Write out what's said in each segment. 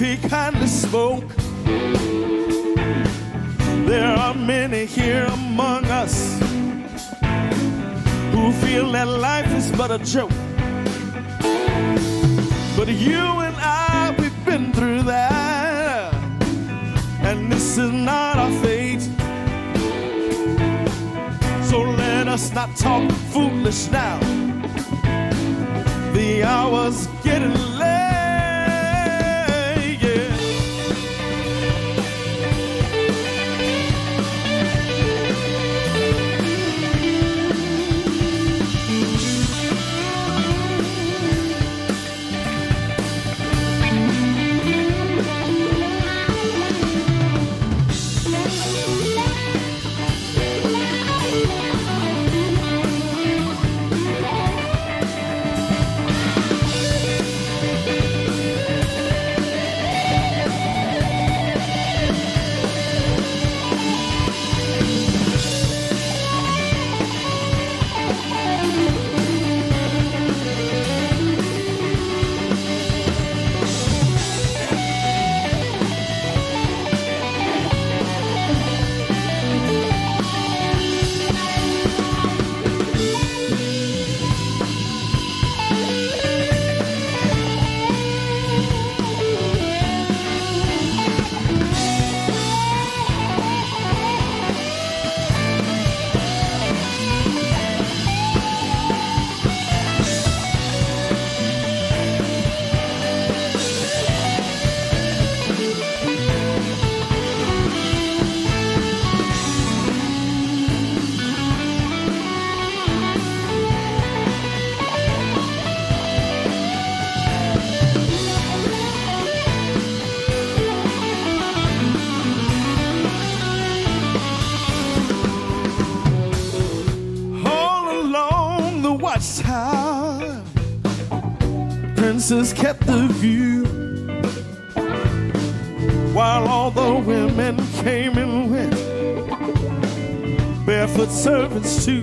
if he kindly spoke. There are many here among us who feel that life is but a joke. But you and I, we've been through that, and this is not our fate. So let us not talk foolish now. The hour's getting late, Kept the view while all the women came and went. Barefoot servants, too.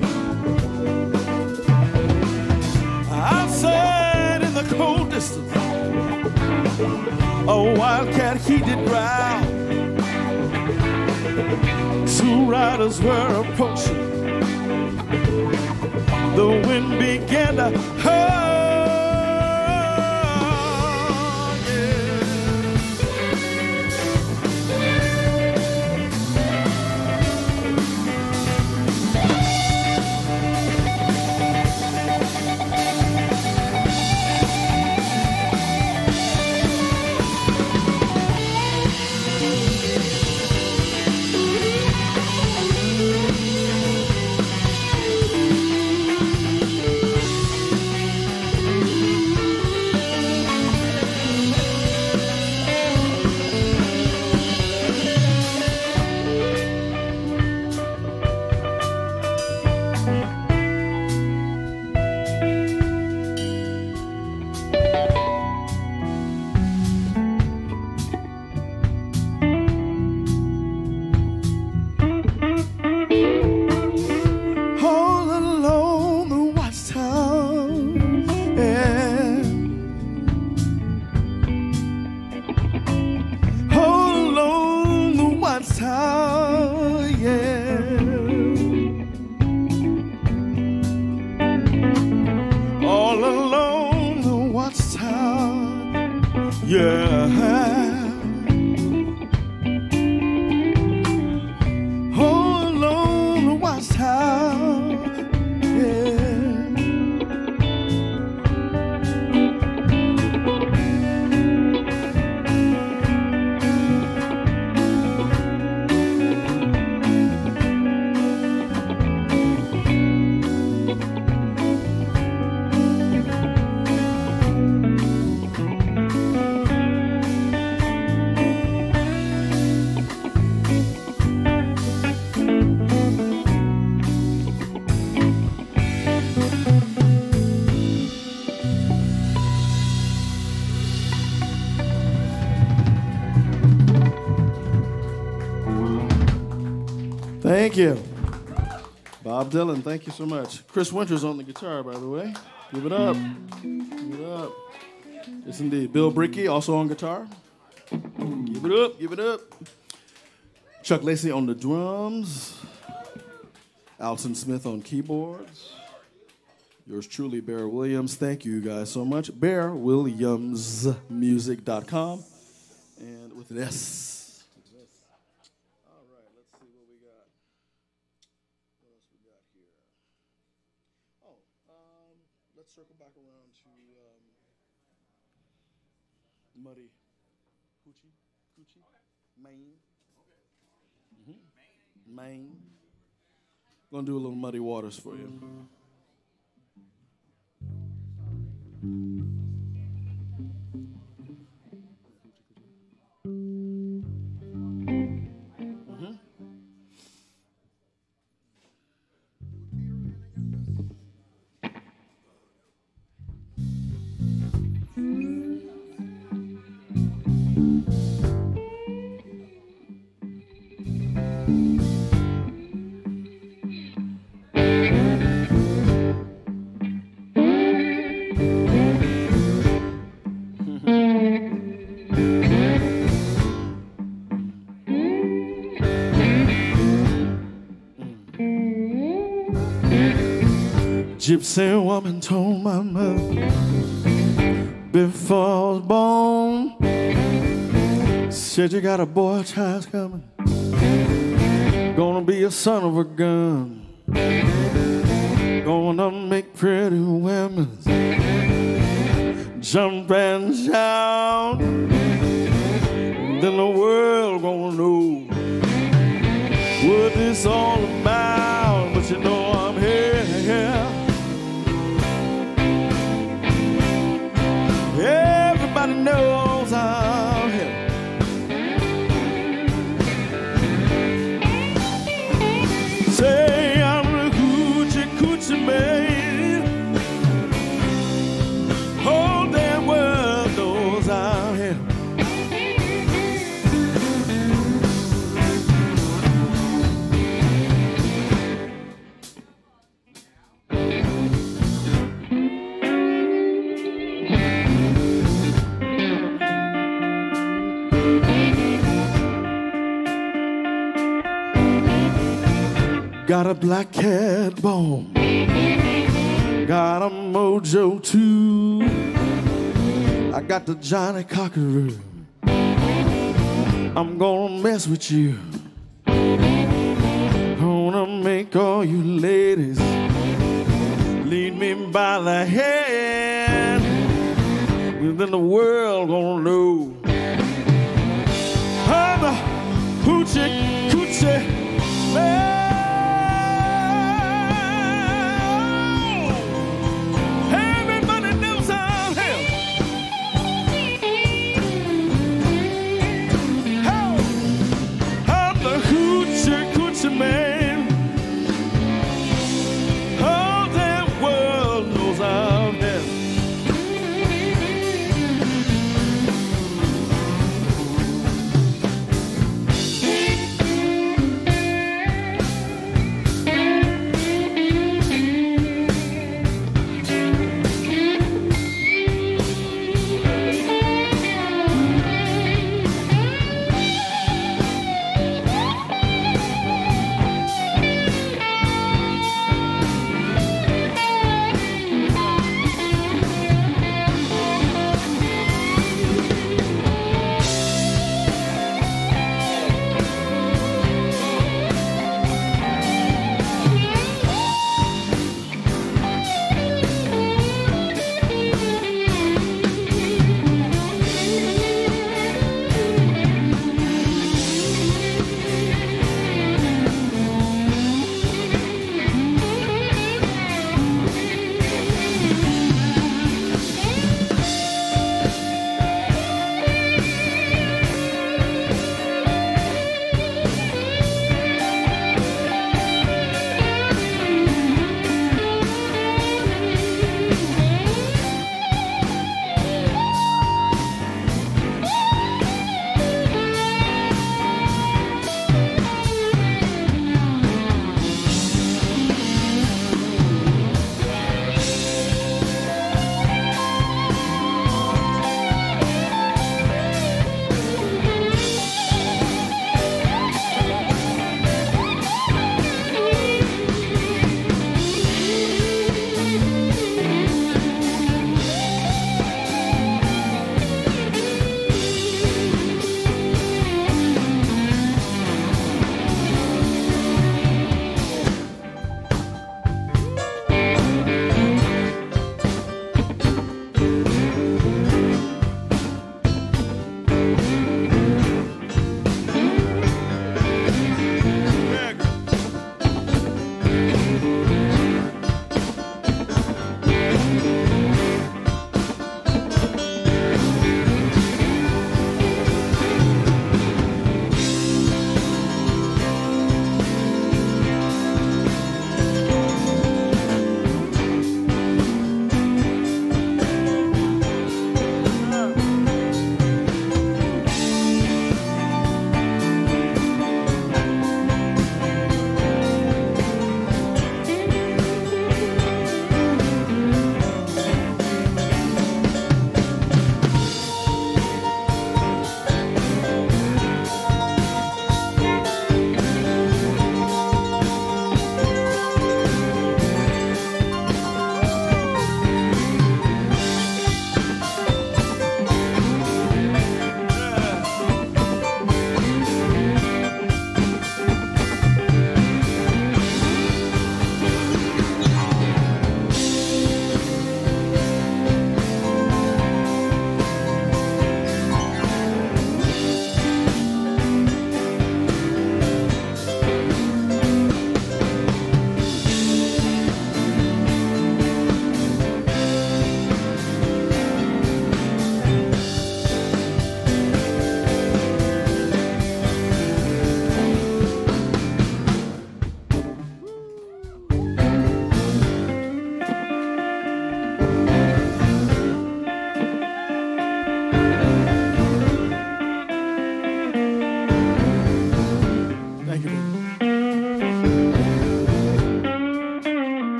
Outside in the cold distance, a wildcat he did growl. Two riders were approaching the wind began to hurl. Thank you. Bob Dylan, thank you so much. Chris Winters on the guitar, by the way. Give it up. Mm. Give it up. Yes, indeed. Bill Brickey, also on guitar. Give it up, give it up. Chuck Lacy on the drums. Alton Smith on keyboards. Yours truly, Bear Williams. Thank you guys so much. BearWilliamsMusic.com. And with an S. All right, let's see what we got. What else we got here? Oh, um, let's circle back around to um, Muddy Hoochie, Coochie, Maine. Mhm. Maine. Gonna do a little Muddy Waters for you. Gypsy woman told my mother before I was born. Said you got a boy child coming. Gonna be a son of a gun. Gonna make pretty women jump and shout. Then the world gonna know what this all about. But you know I'm Got a black cat bone. Got a mojo too. I got the Johnny Cockeroo. I'm gonna mess with you. Gonna make all you ladies lead me by the hand. And then the world gonna know. I'm a hoochie coochie man.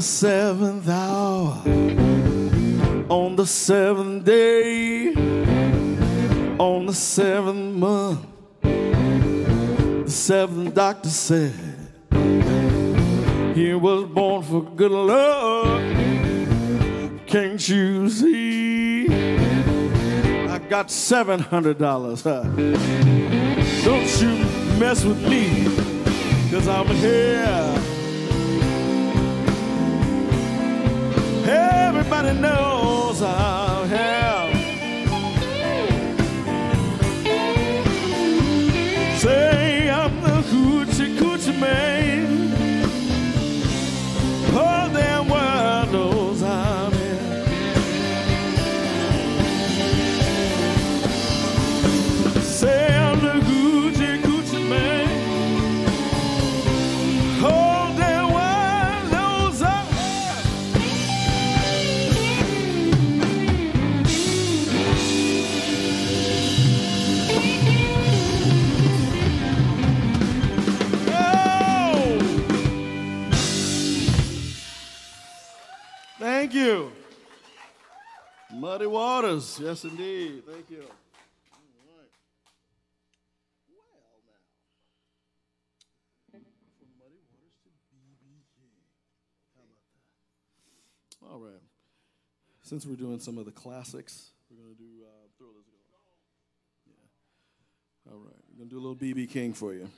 The seventh hour, on the seventh day, on the seventh month, the seventh doctor said he was born for good luck. Can't you see? I got seven hundred dollars. Huh? Don't you mess with me, cause I'm here. Everybody knows uh, Thank you. Muddy Waters, yes indeed. Thank you. All right. Since we're doing some of the classics, we're going to do uh. Yeah. All right. We're going to do a little BB King for you.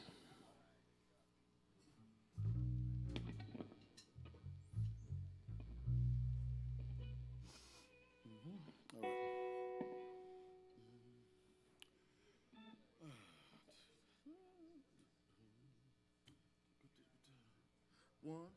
One,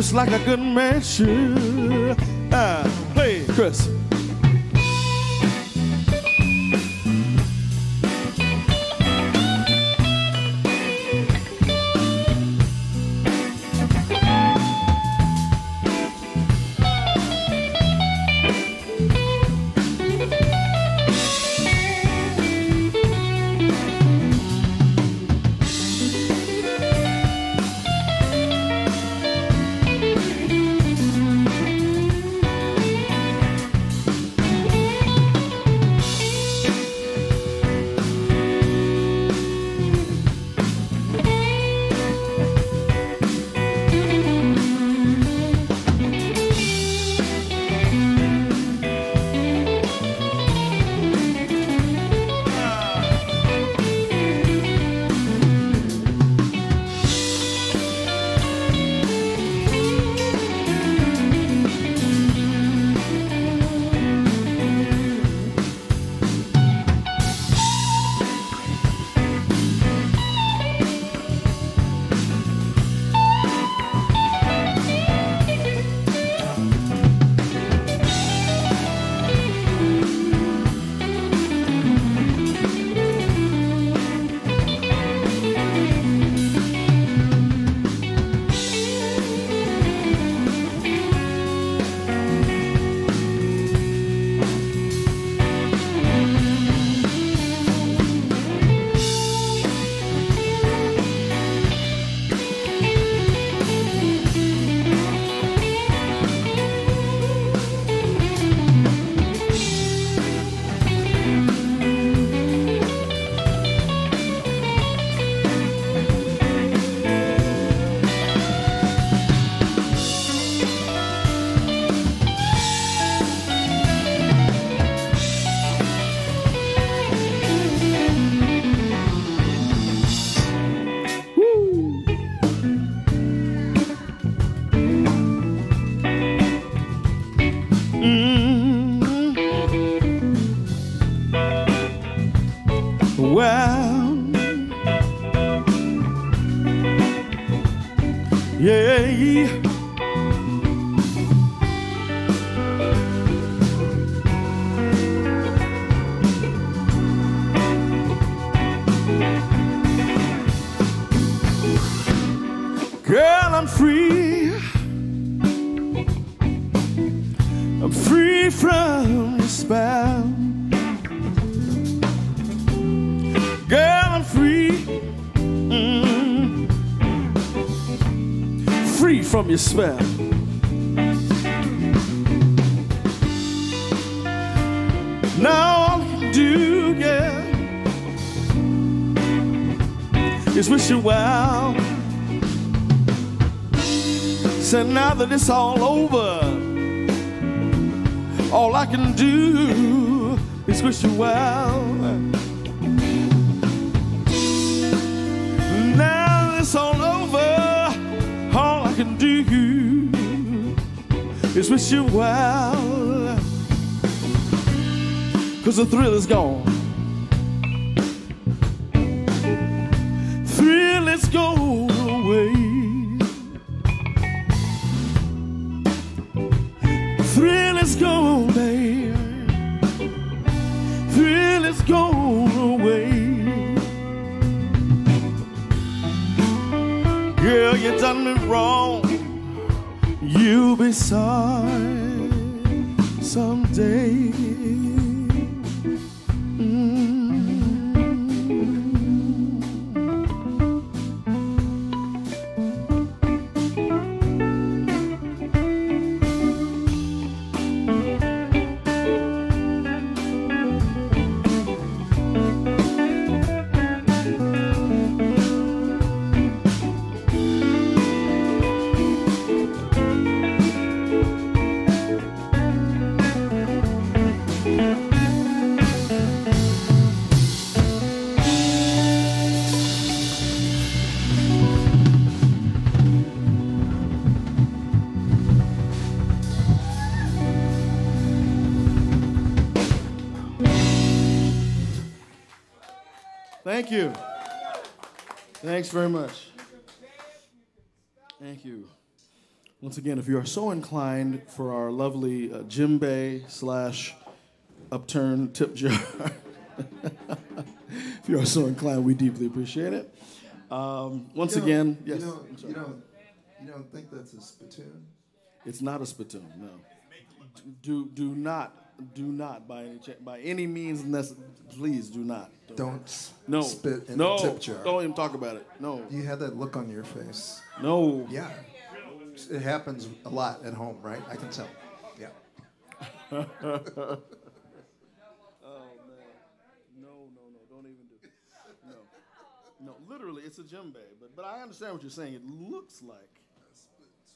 Just like a good man should. Girl, I'm free. I'm free from your spell. Girl, I'm free. Mm. Free from your spell. Now all I can do, yeah, is wish you well. Said now that it's all over, all I can do is wish you well. Now it's all over, all I can do is wish you well. Cause the thrill is gone. Thank you. Thanks very much. Thank you. Once again, if you are so inclined for our lovely uh, djembe slash upturned tip jar, if you are so inclined, we deeply appreciate it. Um, once You know- again, yes, You don't, you don't, you don't think that's a spittoon? it's not a spittoon. No, do do not do not by any cha- by any means necessary. Please do not. Don't s- no spit in no. the tip jar. Don't even talk about it. No You had that look on your face. no. Yeah. It happens a lot at home, right? I can tell. Yeah. Oh man. No, no, no. Don't even do it. No. No, literally it's a djembe, but but I understand what you're saying. It looks like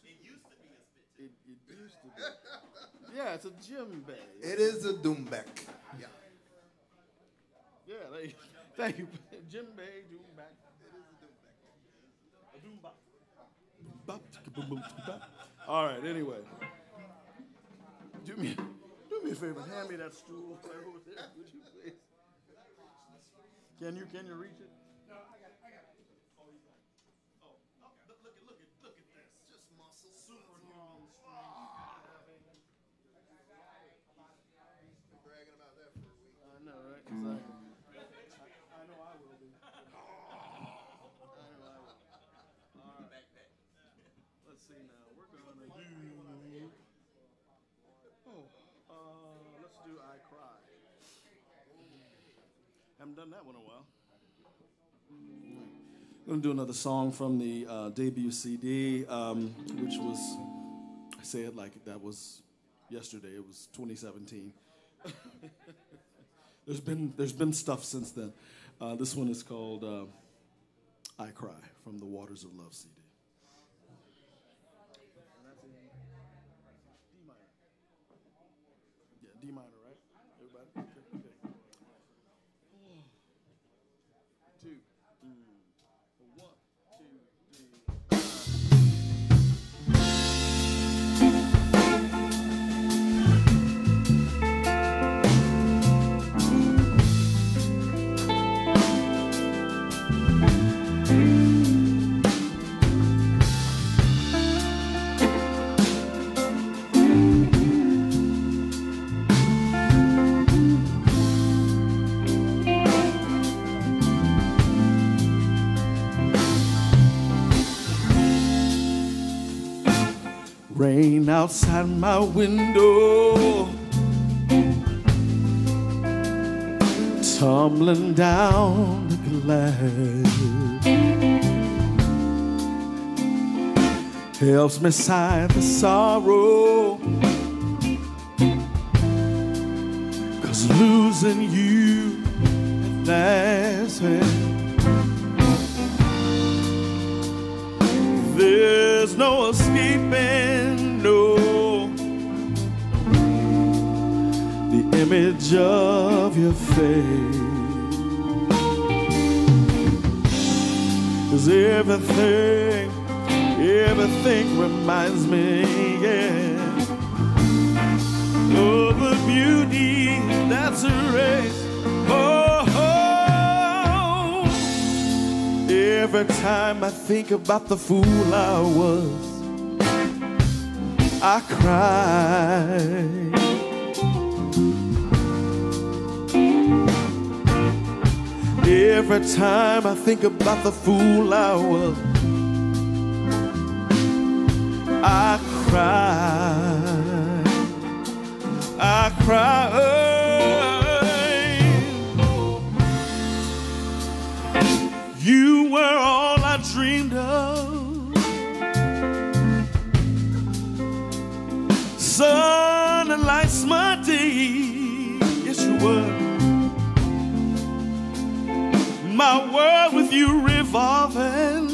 it used to be a spit. It, it used to be. Yeah, it's a djembe. It is a doombek. Yeah. Yeah, thank you. Thank you. Djembe, doombak. A doombak. Bop, ticka, boom, boom, ticka, bop. All right, anyway. Do me, do me a favor. Hand me that stool over there, would you please? Can you, can you reach it? I know, right? Exactly. I, I know I will be. I know I will. All right. Let's see now. We're gonna do. Oh, uh, let's do "I Cry." Haven't done that one in a while. We're gonna do another song from the uh, debut CD, um, which was. I say it like that was yesterday. It was 2017. There's been there's been stuff since then. Uh, this one is called uh, "I Cry" from the Waters of Love CD. Outside my window, tumbling down the glass. Helps me sigh the sorrow. Cause losing you. There's no escaping, image of your face. Cause everything, everything reminds me, yeah, of the beauty that's erased. Oh, oh, every time I think about the fool I was, I cry. Every time I think about the fool I was, I cry. I cry. You were all I dreamed of. Sun lights my day. Yes, you were my world with you revolving.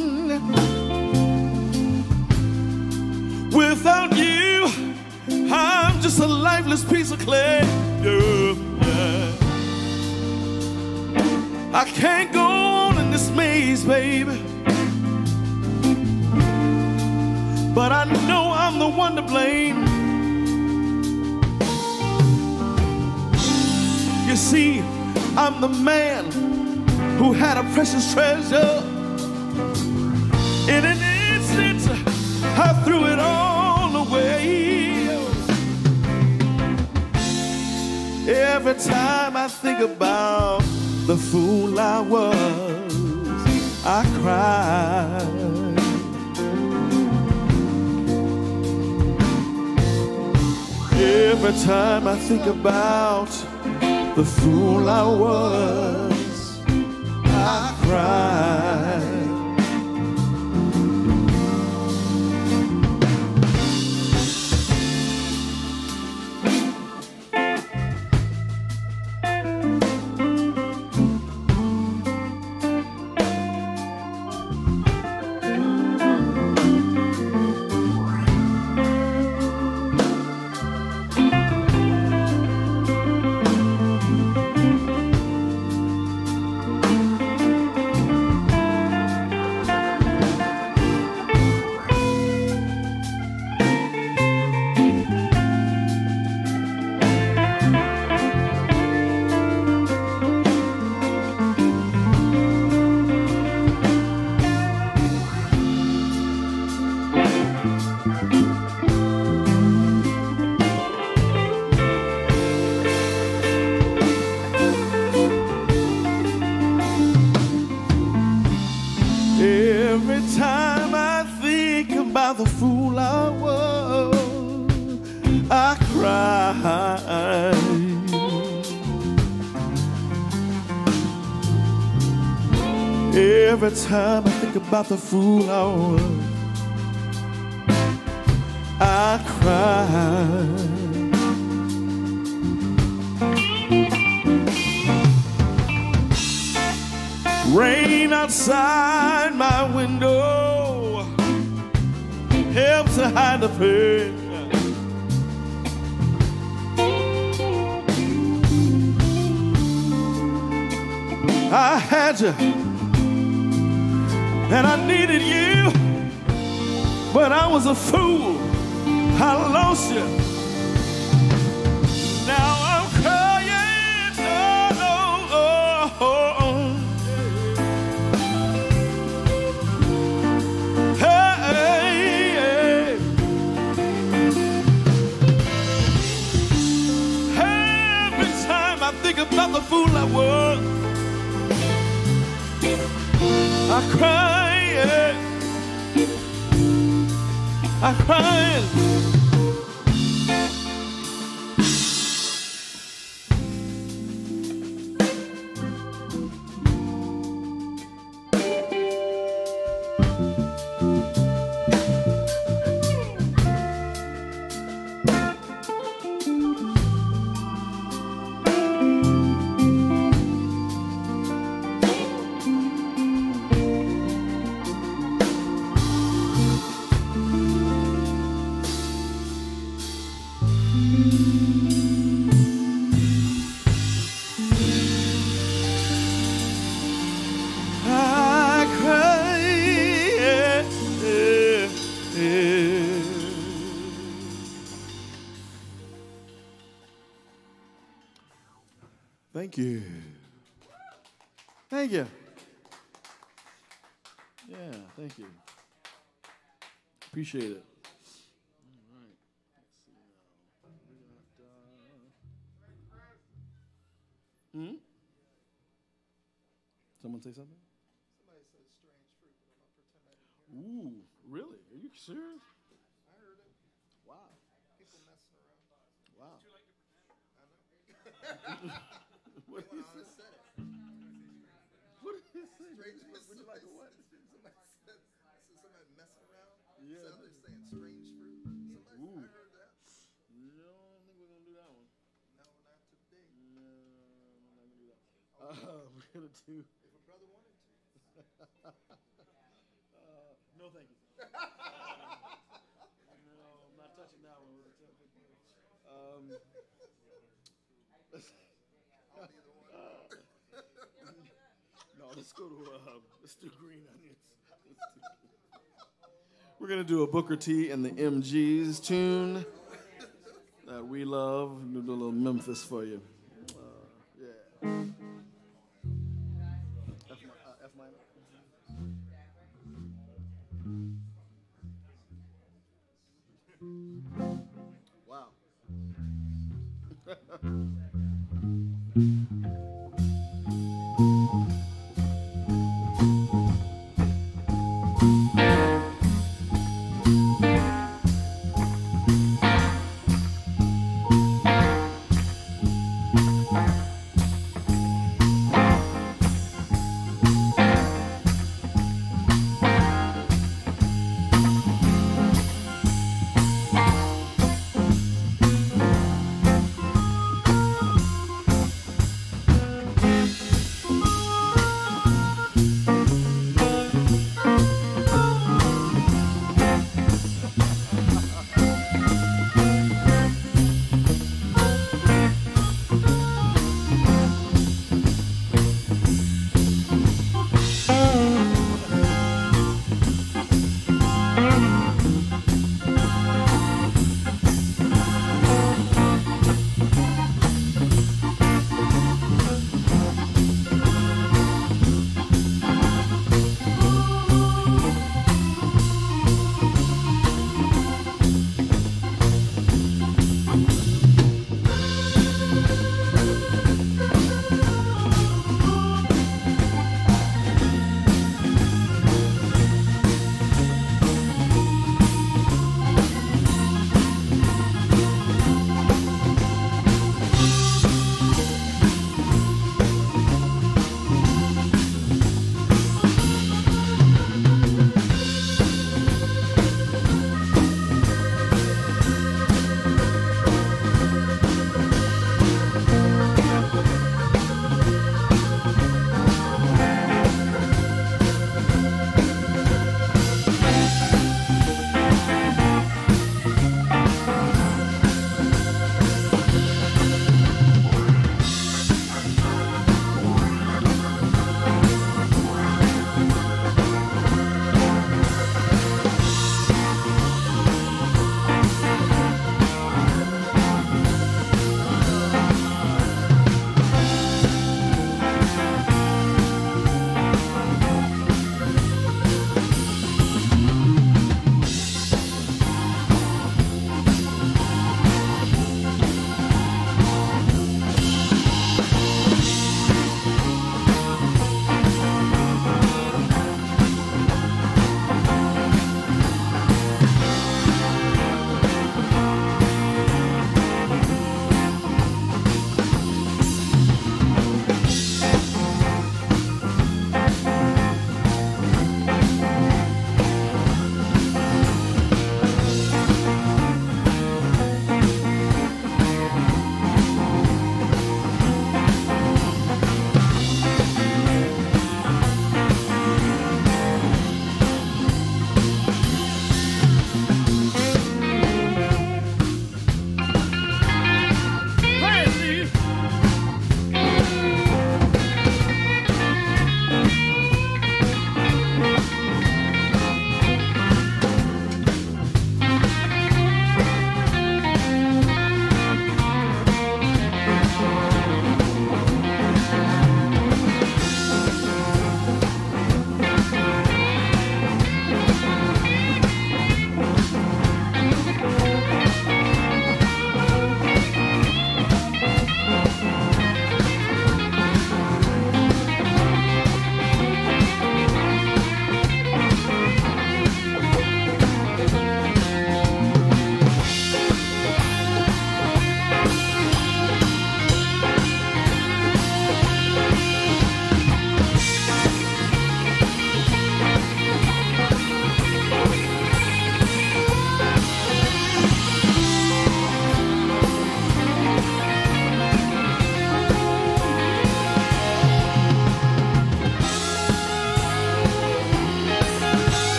Without you, I'm just a lifeless piece of clay. Yeah. I can't go on in this maze, baby. But I know I'm the one to blame. You see, I'm the man who had a precious treasure. In an instant, I threw it all away. Every time I think about the fool I was, I cry. Every time I think about the fool I was, cry. Time I think about the fool I was, I cry. Rain outside my window helps to hide the pain. I had you, and I needed you, but I was a fool. I lost you. Now I'm crying. Oh, oh, oh, oh. Hey, hey. Every time I think about the fool I was, I cry. yeah. I cry. Thank you. Thank you. Yeah, thank you. Appreciate it. All right. Let's see now. We got, Hmm? Someone say something? Somebody said strange fruit, but I'm I didn't hear. Ooh, really? Are you serious? I heard it. Wow. People messing around. Wow. I know. Uh, we're gonna do. If a brother wanted to. Uh, no, thank you. no, I'm not touching that one. with a 10 foot pole. Um, the no, let's go to uh, let's do green onions. Let's do- We're gonna do a Booker T and the MGs tune that we love. We'll do a little Memphis for you. Uh, yeah. Yeah.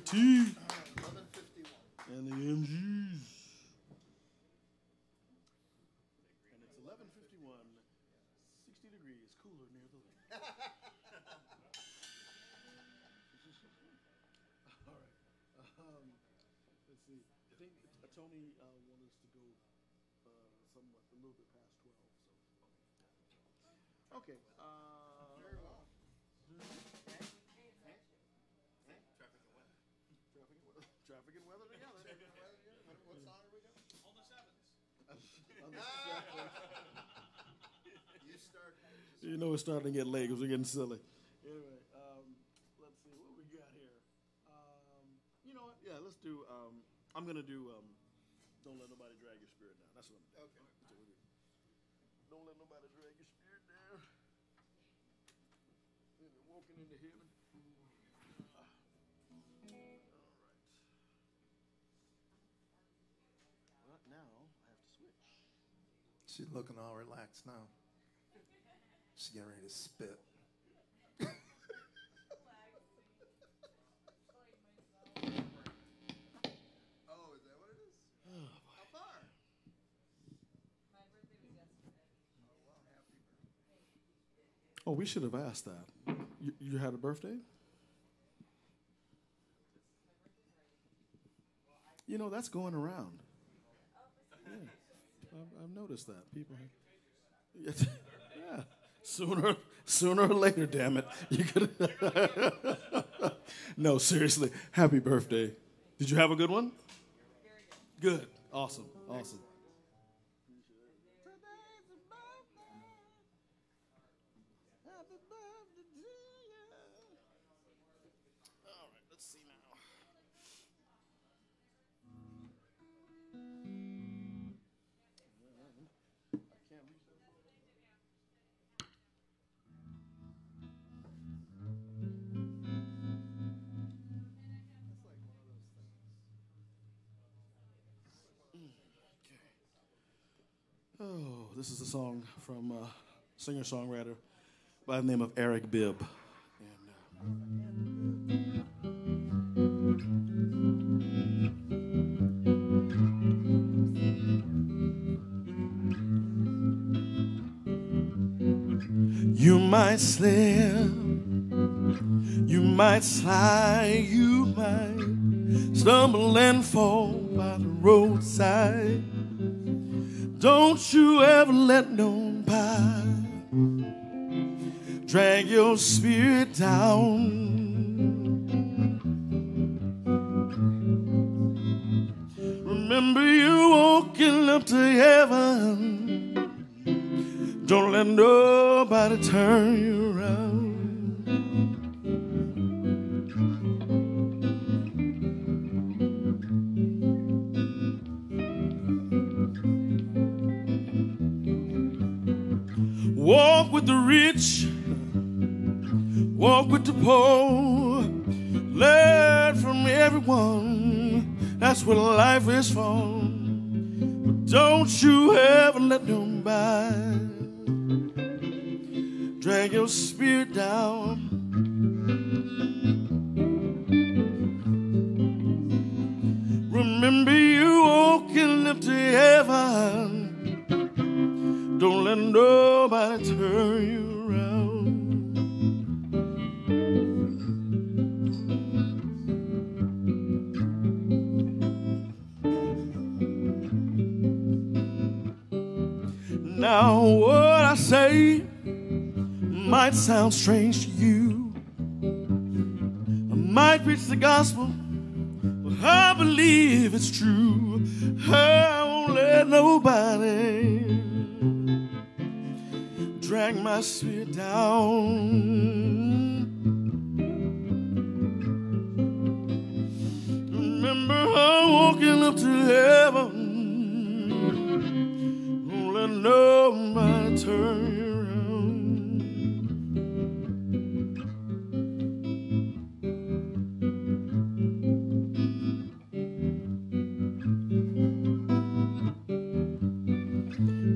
T, and the MGs. And it's 11:51, 60 degrees, cooler near the lake. All right. Um, let's see. I think Tony uh, wanted us to go uh, somewhat a little bit past 12. So. Okay. Uh, You start. You know it's starting to get late because we're getting silly. Anyway, um, let's see what we got here. Um, you know what? Yeah, let's do. Um, I'm gonna do. She's looking all relaxed now. She's getting ready to spit. oh, is that what it is? Oh, How far? My birthday was yesterday. Oh, oh, we should have asked that. You, you had a birthday? You know, that's going around. I've, I've noticed that. People. yeah. Sooner, sooner or later, damn it. You could. no, seriously. Happy birthday. Did you have a good one? Good. Awesome. Awesome. This is a song from a singer songwriter by the name of Eric Bibb. Uh, You might slip, you might slide, you might stumble and fall by the roadside. Don't you ever let nobody drag your spirit down. Remember you walking up to heaven. Don't let nobody turn you around. Walk with the rich, walk with the poor, learn from everyone. That's what life is for. But don't you ever let nobody drag your spirit down. Remember you walking up to heaven. Don't let nobody turn you around. Now, what I say might sound strange to you. I might preach the gospel, but I believe it's true. I won't let nobody drag my spirit down. Remember, I'm walking up to heaven. Don't let nobody turn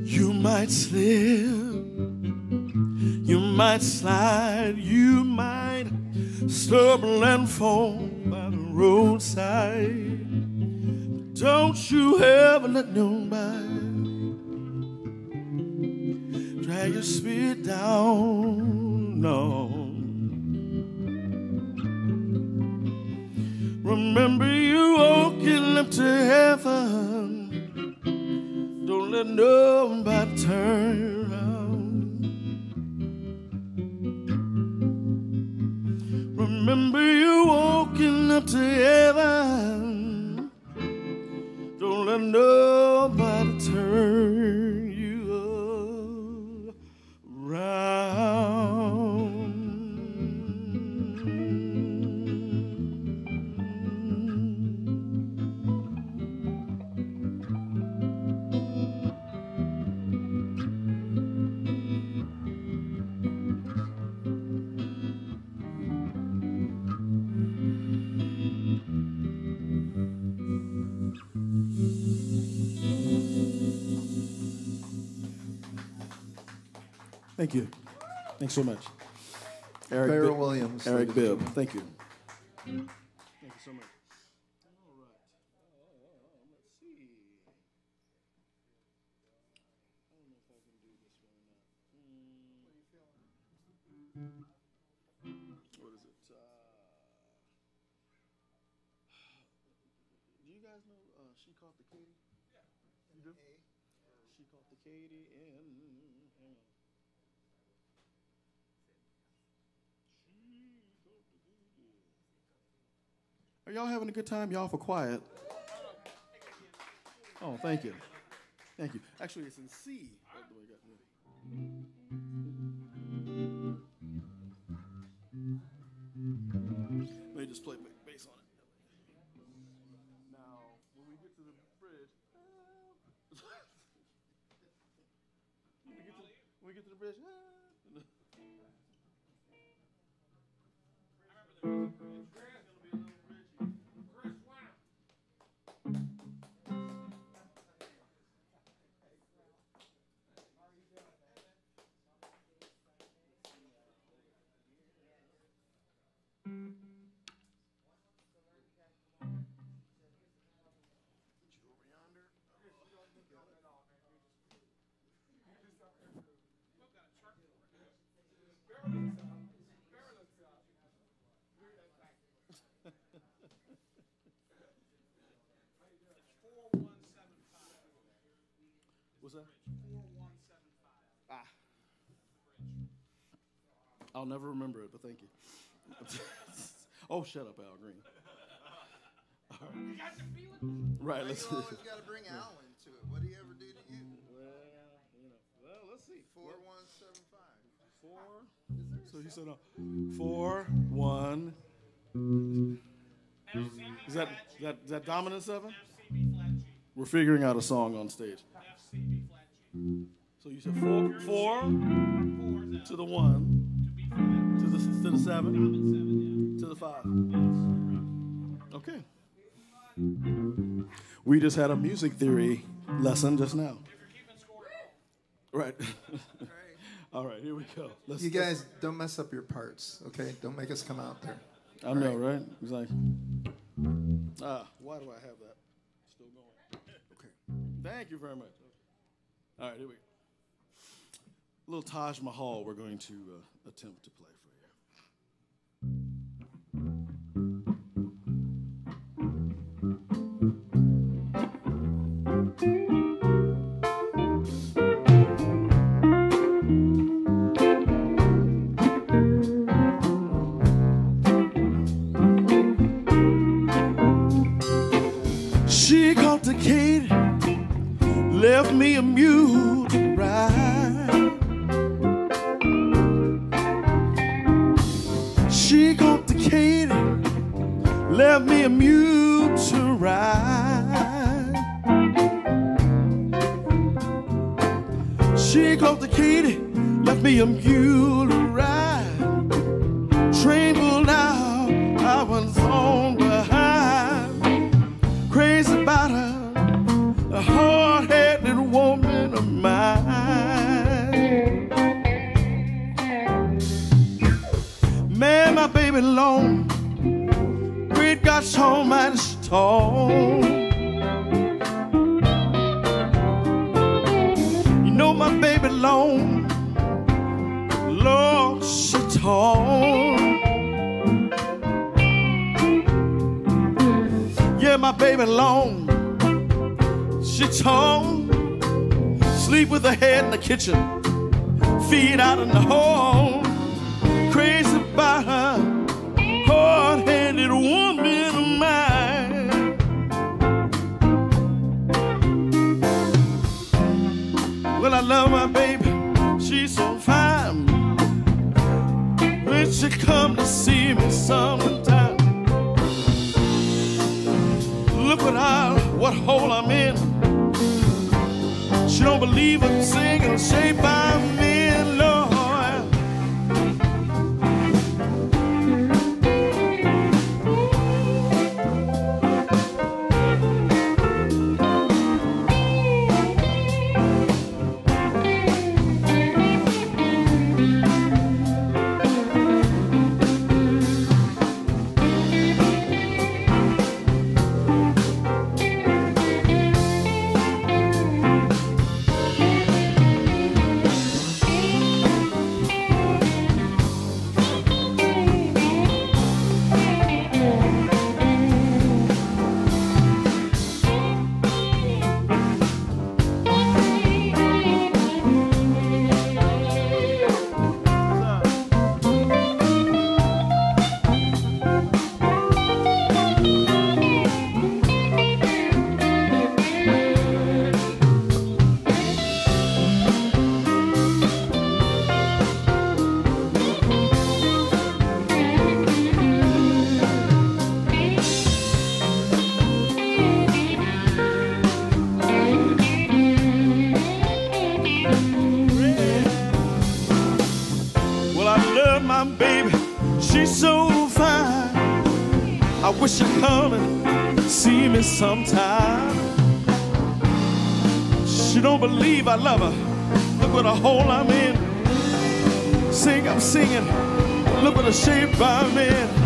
you might slip, might slide, you might stumble and fall by the roadside. Don't you ever let nobody drag your spirit down, no. Remember you walking up to heaven. Don't let nobody turn Remember you walking up to heaven. Don't let nobody turn Thank you. Thanks so much. Eric Farrell Bibb- Williams, Eric Bibb. Thank you. Thank you so much. All right. Oh, let's see. I don't know if I can do this one or not. What is it? Uh, do you guys know uh, She Caught the Katy? Yeah. You do? She Caught the Katy and. Are y'all having a good time? Y'all for quiet. Oh, thank you. Thank you. Actually, it's in C. Oh, it. Let me just play bass on it. Now, when we get to the bridge. when, we to, when we get to the bridge. I'll never remember it, but thank you. oh, shut up, Al Green. All right. Right, let's You always got to bring Alan to it. What do he ever do to you? Well, you know, well, let's see. Four one seven five. Four. So he said, uh, four, one. Is that, is that, is that dominant seven? We're figuring out a song on stage. So you said four, four to the one, to the, to the seven, to the five. Okay. We just had a music theory lesson just now. Right. All right, here we go. Let's, You guys don't mess up your parts, okay? Don't make us come out there. I know, right? It's like, ah, why do I have that still going? Okay. Thank you very much. All right, here we go. little Taj Mahal we're going to uh, attempt to play believe I love her. Look what a hole I'm in. Sing, I'm singing. Look what a shape I'm in.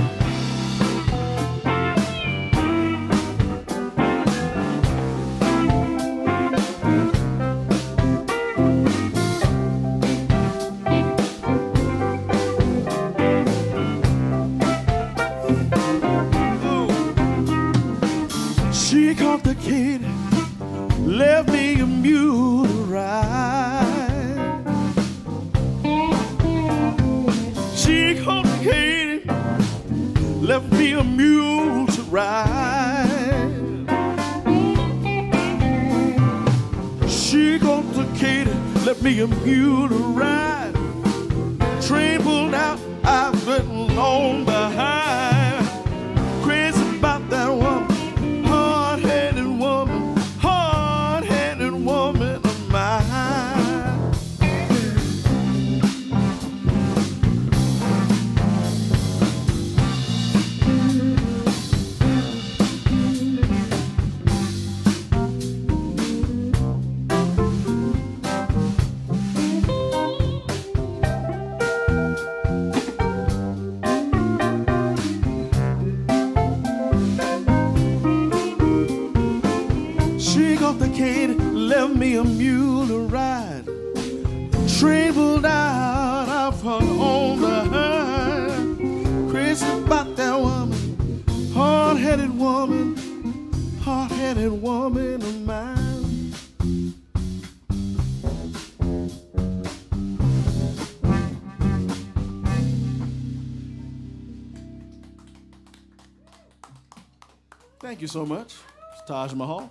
Thank you so much. It's Taj Mahal.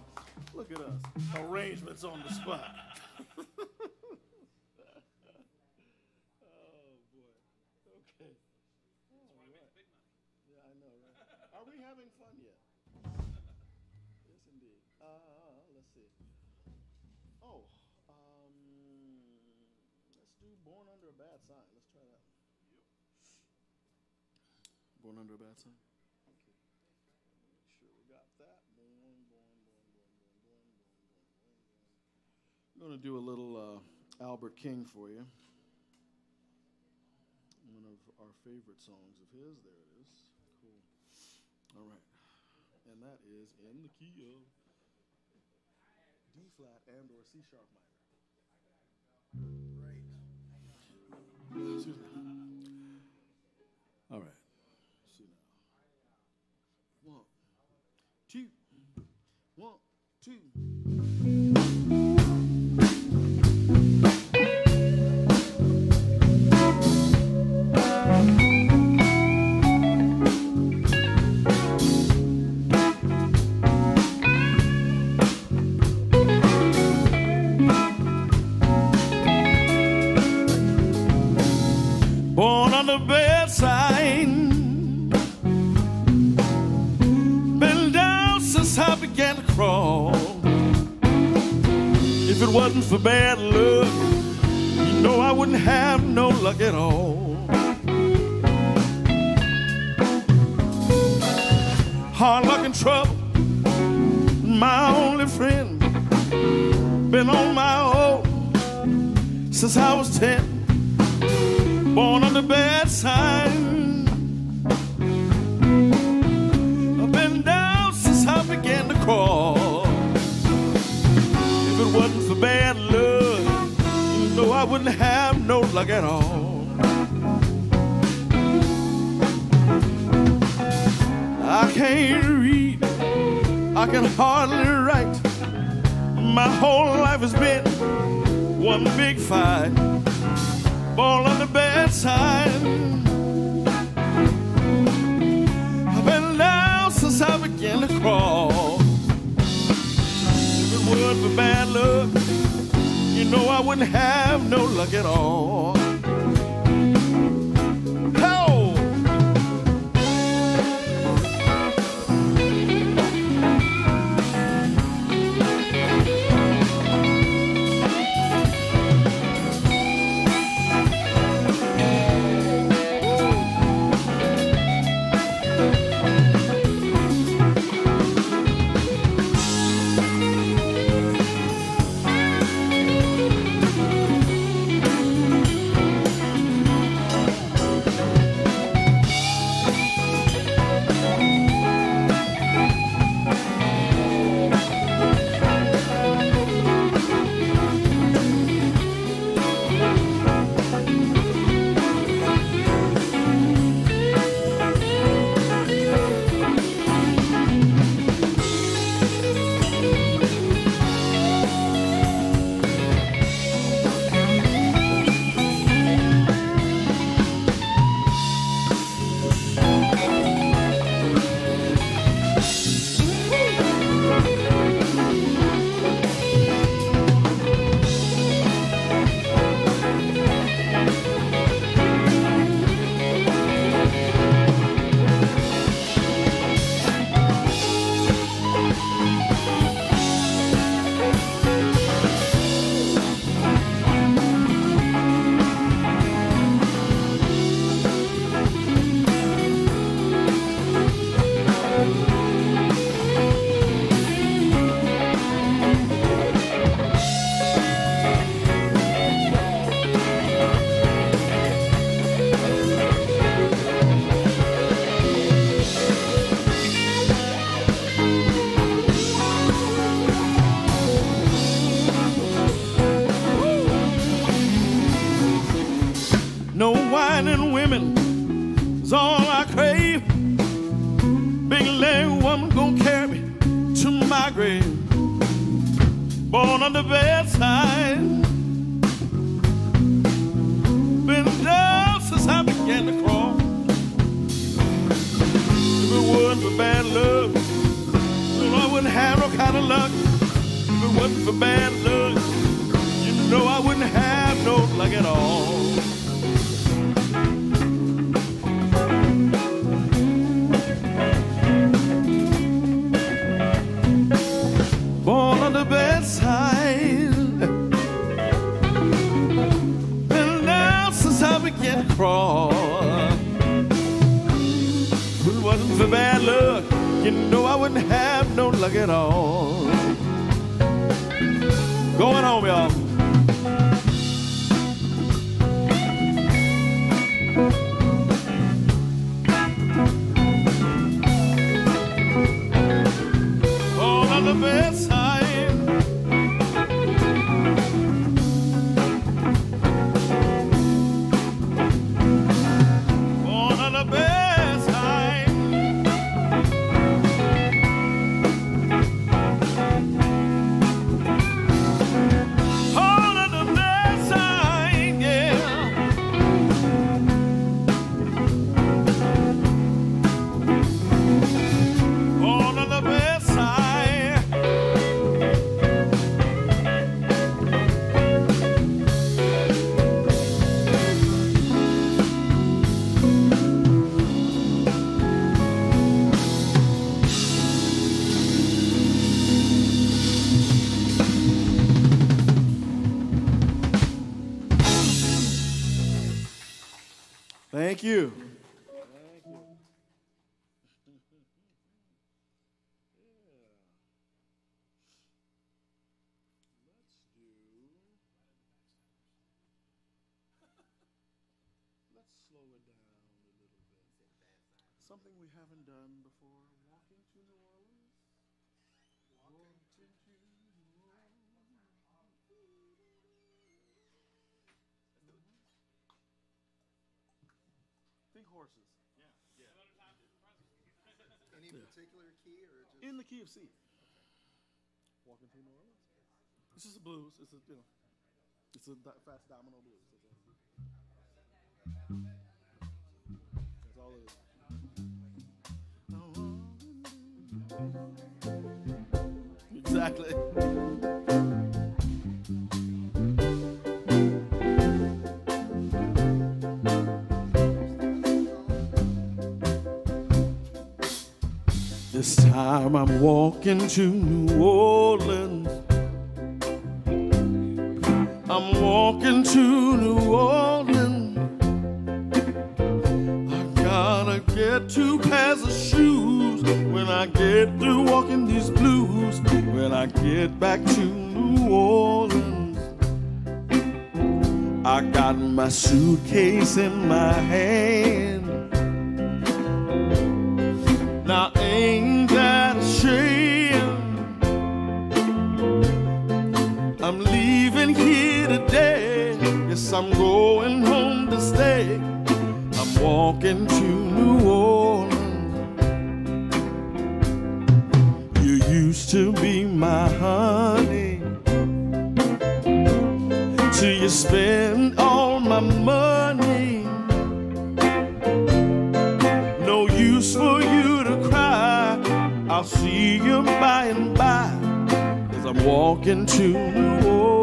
Look at us. Arrangements on the spot. I'm going to do a little uh, Albert King for you. One of our favorite songs of his. There it is. Cool. All right. And that is in the key of D flat and or C sharp minor. Excuse me. On the bedside. Been down since I began to crawl. If it wasn't for bad luck, you know I wouldn't have no luck at all. Hard luck and trouble, my only friend. Been on my own since I was ten born on the bad side. I've been down since I began to crawl. If it wasn't for bad luck, you know I wouldn't have no luck at all. I can't read, I can hardly write. My whole life has been one big fight born on the bedside. I've been down since I began to crawl. If it weren't for bad luck, you know I wouldn't have no luck at all. We haven't done before. Walking to New Orleans. Walking to New Orleans. Think horses. Any particular key or just In the key of C. Walking through New Orleans. It's just a blues. It's a you know, it's a di- Fats Domino blues. That's all it is. Exactly. This time I'm walking to New Orleans. I'm walking to New Orleans. Walking these blues. When I get back to New Orleans, I got my suitcase in my hand. Now ain't that a shame? I'm leaving here today. Yes, I'm going home to stay. I'm walking to New Orleans. Spend all my money. No use for you to cry. I'll see you by and by. As I'm walking to New Orleans.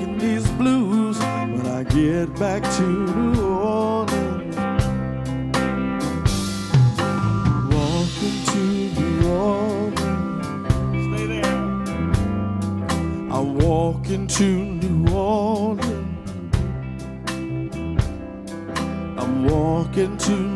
Through these blues. When I get back to New Orleans. Walking to New Orleans. Stay there. I'm walking to New Orleans. I'm walking to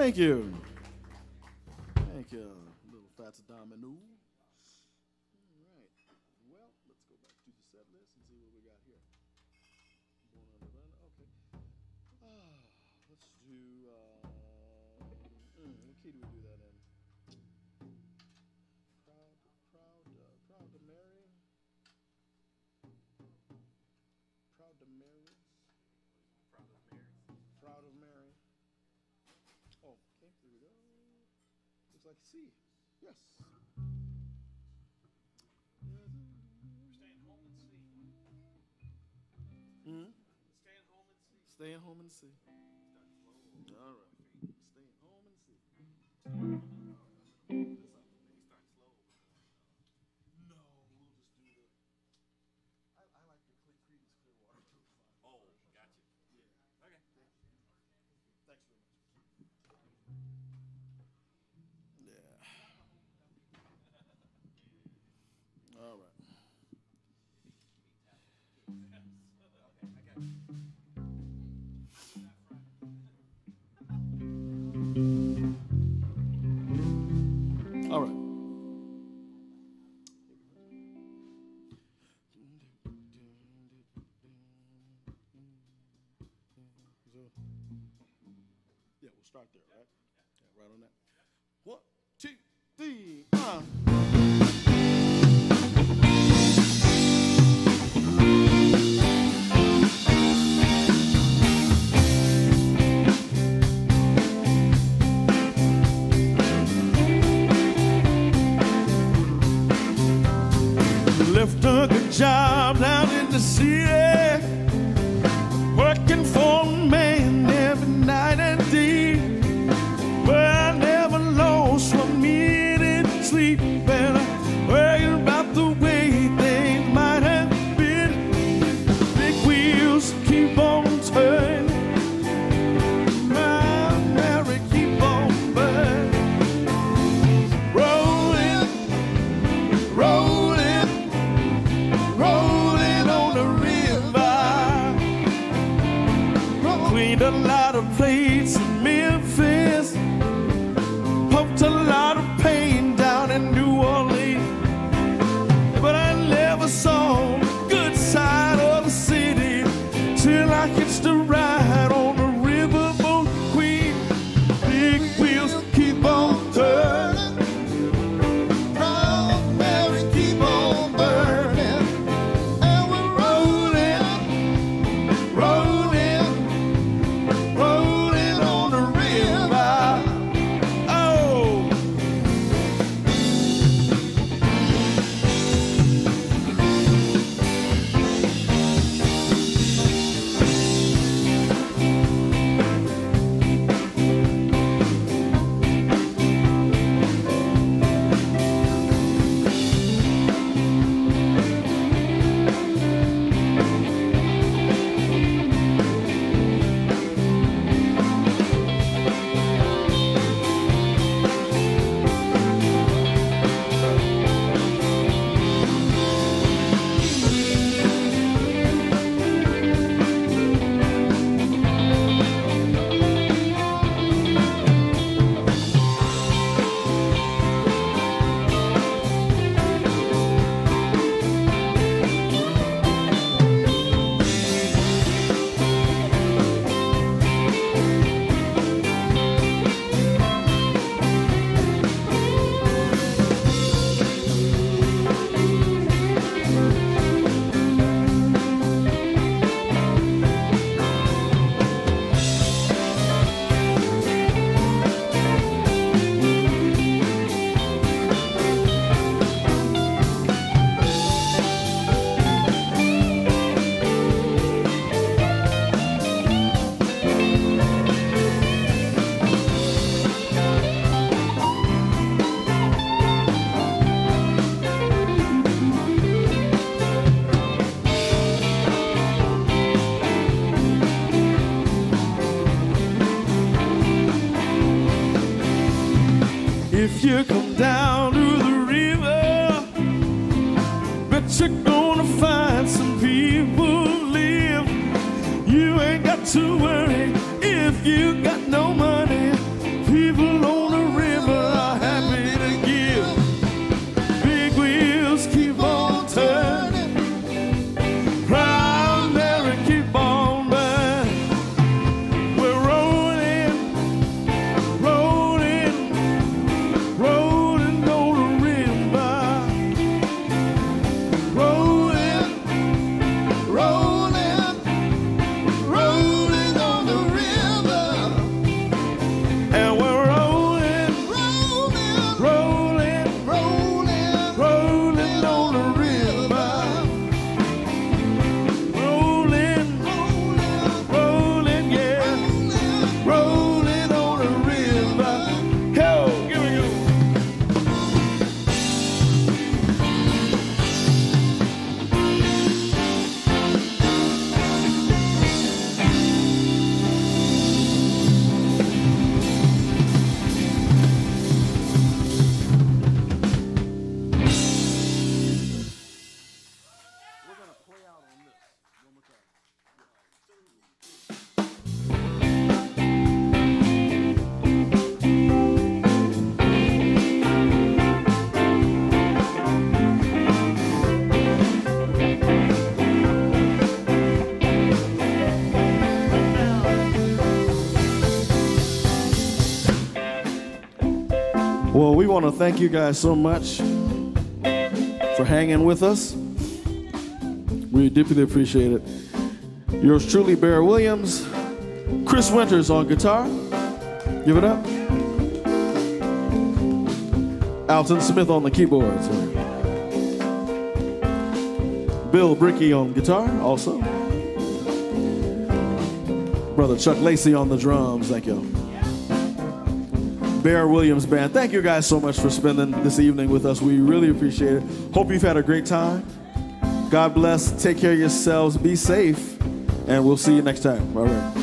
Thank you. Thank you, little Fats Domino. staying home and see. Start there, right? Yeah, right on that. One, two, three, uh. Want to thank you guys so much for hanging with us. We deeply appreciate it. Yours truly, Bear Williams. Chris Winters on guitar. Give it up. Alton Smith on the keyboards. Bill Brickey on guitar, also. Brother Chuck Lacy on the drums. Thank you. Bear Williams Band. Thank you guys so much for spending this evening with us. We really appreciate it. Hope you've had a great time. God bless. Take care of yourselves. Be safe. And we'll see you next time. All right.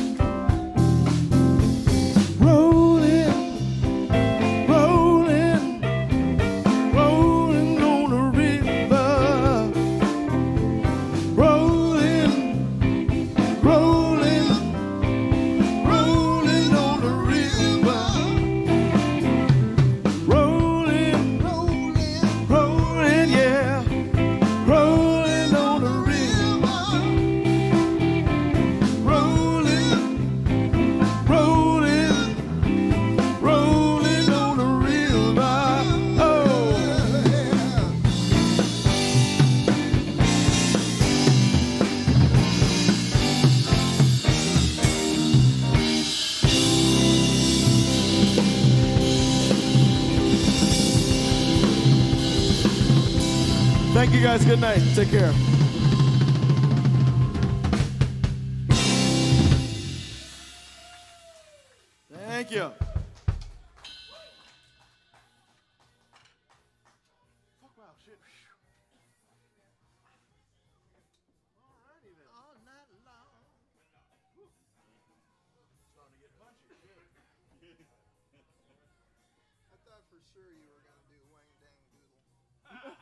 You guys. Good night. Take care.